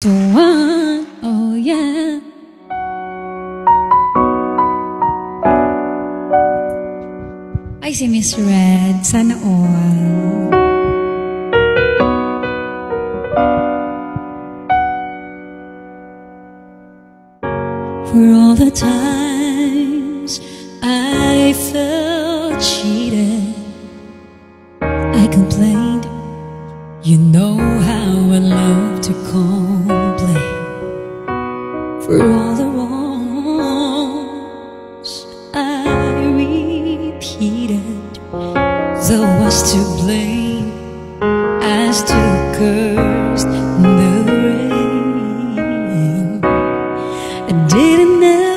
the one, oh yeah. Ay, si Miss Red, sana all. For all the times I felt cheated, I complained. You know how I love to complain for all the wrongs I repeated. Though I to blame, I still cursed the rain. I didn't ever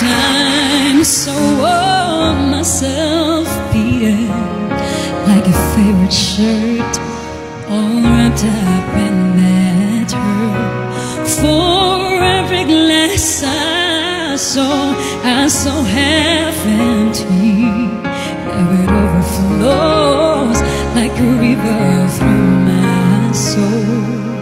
time, so wore myself beaten like a favorite shirt, all wrapped up in that hurt. For every glass I saw, I saw half empty. Now it overflows like a river through my soul.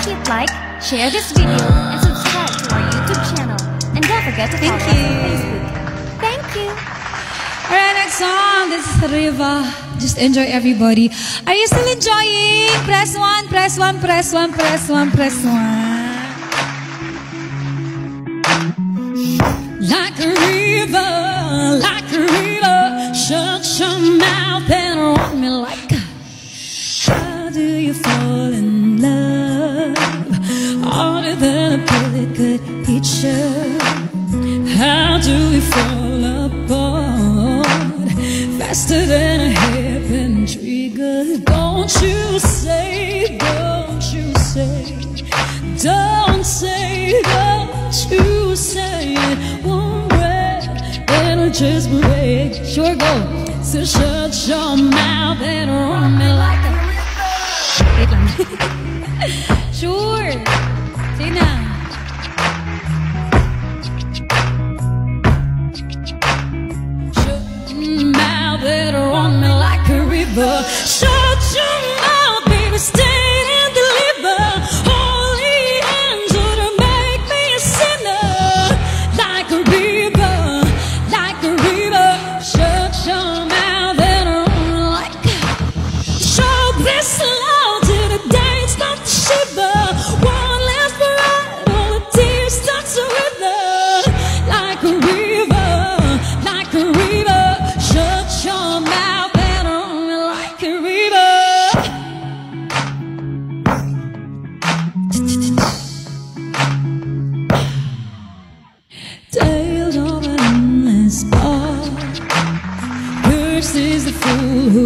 Please keep like, share this video, and subscribe to our YouTube channel. And don't forget to follow Thank us on you. Facebook. Thank you. Alright, next song. This is River. Just enjoy everybody. Are you still enjoying? Press one, press one, press one, press one, press one. Like a river, like good teacher How do we fall apart? Faster than a hairpin trigger. Don't you say, don't you say Don't say, don't you say it One breath, it'll just break. Sure go, so shut your mouth and run me like a Sure, Tina. forever.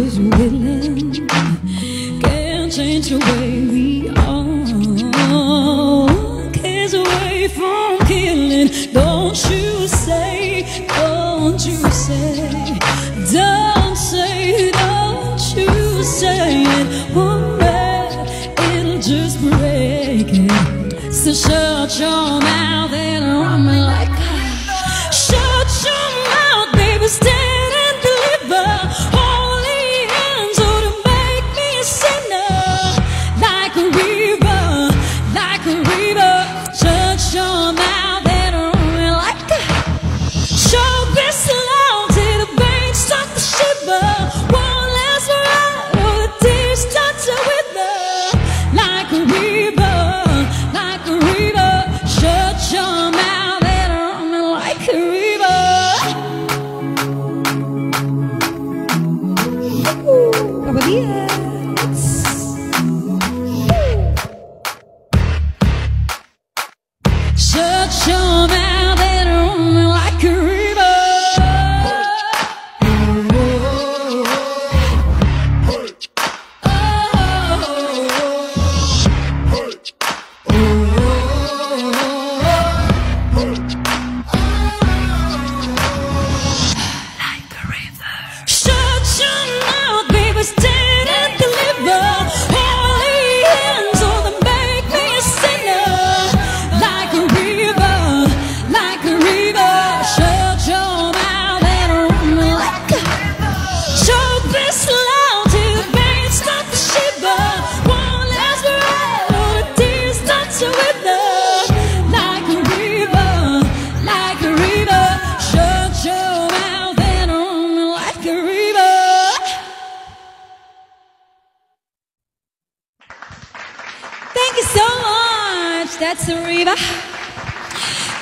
always willing. Can't change the way we are. Kids away from killing. Don't you say, don't you say, don't say, don't you say it. One day it'll just break it. So shut your mouth.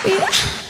Yeah.